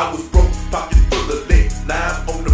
I was broke, pocket full of lead, lying on the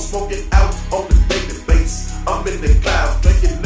smoking out on the daily base. I'm in the clouds, drinking